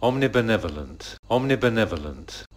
omnibenevolent, omnibenevolent,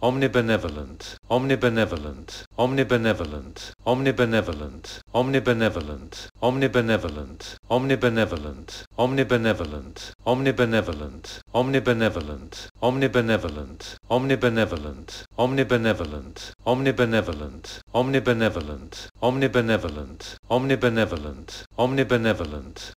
omnibenevolent, omnibenevolent, omnibenevolent, omnibenevolent, omnibenevolent, omnibenevolent, omnibenevolent, omnibenevolent, omnibenevolent, omnibenevolent, omnibenevolent, omnibenevolent, omnibenevolent, omnibenevolent, omnibenevolent, omnibenevolent, omnibenevolent, omnibenevolent,